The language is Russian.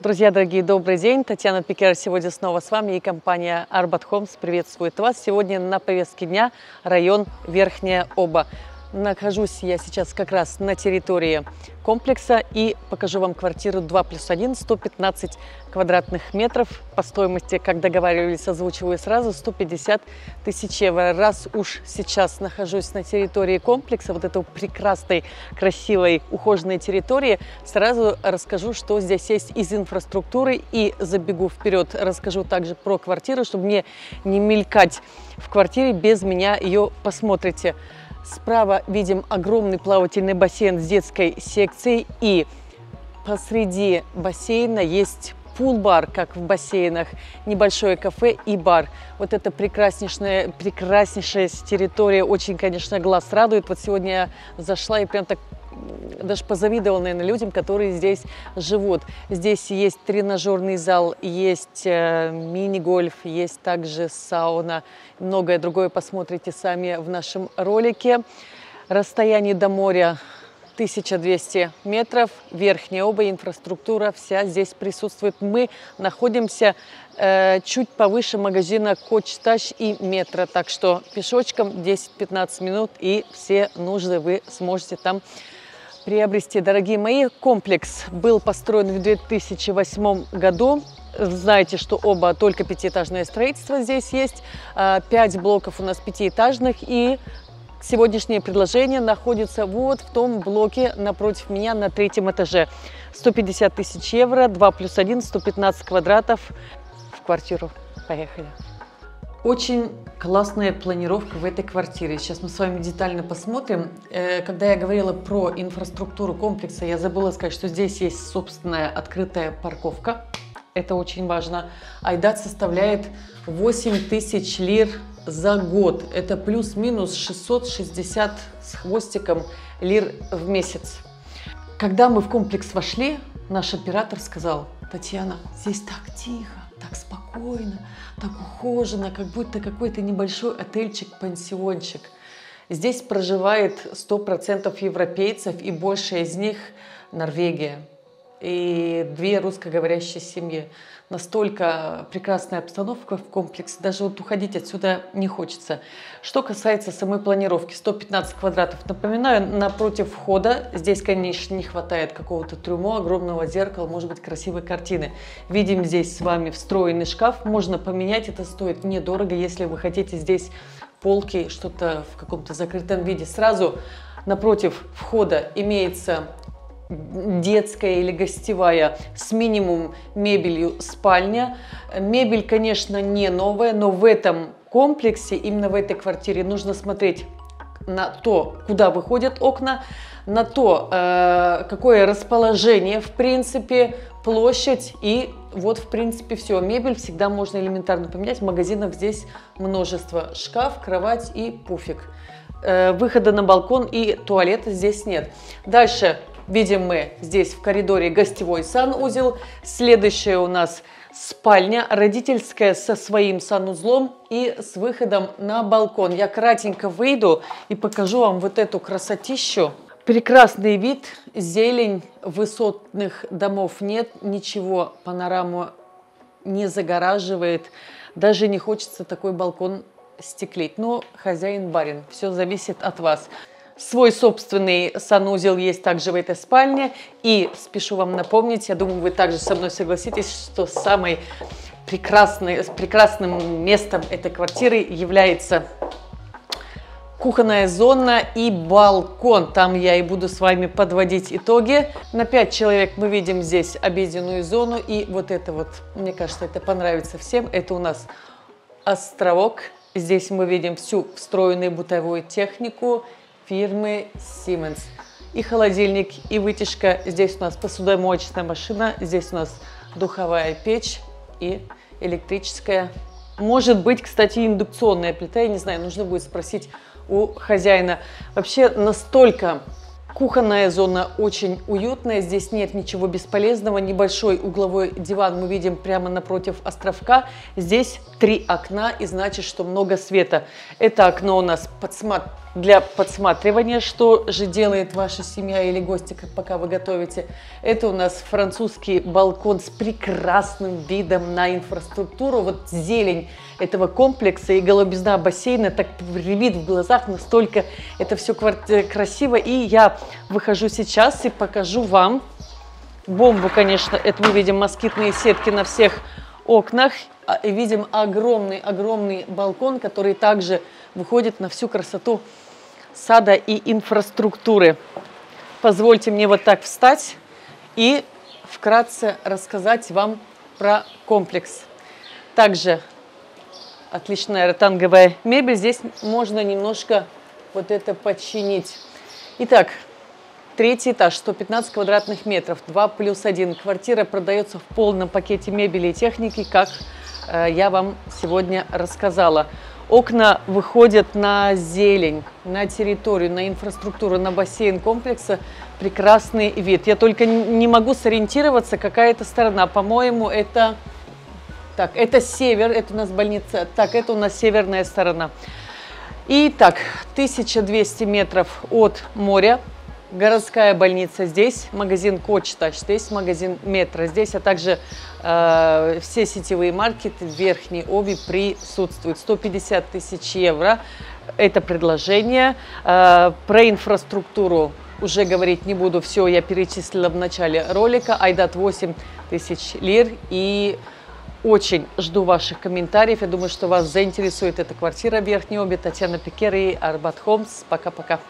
Друзья дорогие, добрый день. Татьяна Пикер сегодня снова с вами и компания Arbat Homes приветствует вас. Сегодня на повестке дня район Верхняя Оба. Нахожусь я сейчас как раз на территории комплекса и покажу вам квартиру 2 плюс 1, 115 квадратных метров. По стоимости, как договаривались, озвучиваю сразу, 150 тысяч евро. Раз уж сейчас нахожусь на территории комплекса, вот этой прекрасной, красивой, ухоженной территории, сразу расскажу, что здесь есть из инфраструктуры и забегу вперед. Расскажу также про квартиру, чтобы мне не мелькать в квартире, без меня ее посмотрите. Справа видим огромный плавательный бассейн с детской секцией и посреди бассейна есть пул-бар, как в бассейнах, небольшое кафе и бар. Вот это прекраснейшая, прекраснейшая территория, очень, конечно, глаз радует. Вот сегодня я зашла и прям так даже позавидовала, наверное, людям, которые здесь живут. Здесь есть тренажерный зал, есть э, мини-гольф, есть также сауна, многое другое посмотрите сами в нашем ролике. Расстояние до моря 1200 метров, верхняя оба, инфраструктура вся здесь присутствует. Мы находимся э, чуть повыше магазина Кочташ и метро, так что пешочком 10-15 минут и все нужды вы сможете там приобрести. Дорогие мои, комплекс был построен в 2008 году. Знаете, что оба только пятиэтажное строительство здесь есть. А, пять блоков у нас пятиэтажных и сегодняшнее предложение находится вот в том блоке напротив меня на третьем этаже. 150 тысяч евро, 2 плюс 1, 115 квадратов в квартиру. Поехали. Очень классная планировка в этой квартире. Сейчас мы с вами детально посмотрим. Э, когда я говорила про инфраструктуру комплекса, я забыла сказать, что здесь есть собственная открытая парковка. Это очень важно. Айдат составляет 8 тысяч лир за год. Это плюс-минус 660 с хвостиком лир в месяц. Когда мы в комплекс вошли, наш оператор сказал, Татьяна, здесь так тихо так спокойно, так ухоженно, как будто какой-то небольшой отельчик-пансиончик. Здесь проживает 100% европейцев, и большая из них Норвегия. И две русскоговорящие семьи настолько прекрасная обстановка в комплексе, даже вот уходить отсюда не хочется. Что касается самой планировки, 115 квадратов. Напоминаю, напротив входа, здесь, конечно, не хватает какого-то трюмо, огромного зеркала, может быть, красивой картины. Видим здесь с вами встроенный шкаф, можно поменять, это стоит недорого, если вы хотите здесь полки, что-то в каком-то закрытом виде. Сразу напротив входа имеется детская или гостевая с минимум мебелью спальня. Мебель, конечно, не новая, но в этом комплексе, именно в этой квартире нужно смотреть на то, куда выходят окна, на то, э, какое расположение, в принципе, площадь и вот, в принципе, все. Мебель всегда можно элементарно поменять. Магазинов здесь множество. Шкаф, кровать и пуфик. Э, выхода на балкон и туалета здесь нет. Дальше Видим мы здесь в коридоре гостевой санузел. Следующая у нас спальня родительская со своим санузлом и с выходом на балкон. Я кратенько выйду и покажу вам вот эту красотищу. Прекрасный вид, зелень, высотных домов нет, ничего панораму не загораживает. Даже не хочется такой балкон стеклить. Но хозяин барин, все зависит от вас. Свой собственный санузел есть также в этой спальне. И спешу вам напомнить, я думаю, вы также со мной согласитесь, что самой прекрасной, прекрасным местом этой квартиры является кухонная зона и балкон. Там я и буду с вами подводить итоги. На 5 человек мы видим здесь обеденную зону. И вот это вот, мне кажется, это понравится всем. Это у нас островок. Здесь мы видим всю встроенную бытовую технику фирмы Siemens. И холодильник, и вытяжка. Здесь у нас посудомоечная машина, здесь у нас духовая печь и электрическая. Может быть, кстати, индукционная плита, я не знаю, нужно будет спросить у хозяина. Вообще настолько Кухонная зона очень уютная, здесь нет ничего бесполезного. Небольшой угловой диван мы видим прямо напротив островка. Здесь три окна и значит, что много света. Это окно у нас подсматривает для подсматривания, что же делает ваша семья или гости, пока вы готовите. Это у нас французский балкон с прекрасным видом на инфраструктуру. Вот зелень этого комплекса и голубизна бассейна так рябит в глазах, настолько это все красиво. И я выхожу сейчас и покажу вам бомбу, конечно. Это мы видим москитные сетки на всех окнах. А, видим огромный-огромный балкон, который также выходит на всю красоту сада и инфраструктуры. Позвольте мне вот так встать и вкратце рассказать вам про комплекс. Также отличная ротанговая мебель. Здесь можно немножко вот это подчинить. Итак, третий этаж, 115 квадратных метров, 2 плюс 1. Квартира продается в полном пакете мебели и техники, как э, я вам сегодня рассказала. Окна выходят на зелень, на территорию, на инфраструктуру, на бассейн комплекса. Прекрасный вид. Я только не могу сориентироваться, какая это сторона. По-моему, это... Так, это север, это у нас больница. Так, это у нас северная сторона. Итак, 1200 метров от моря. Городская больница здесь, магазин Почта, здесь магазин Метро, здесь, а также э, все сетевые маркеты верхней оби присутствуют. 150 тысяч евро – это предложение. Э, про инфраструктуру уже говорить не буду, все я перечислила в начале ролика. Айдат 8 тысяч лир и очень жду ваших комментариев. Я думаю, что вас заинтересует эта квартира в Верхней Обе. Татьяна Пикер и Арбат Холмс. Пока-пока.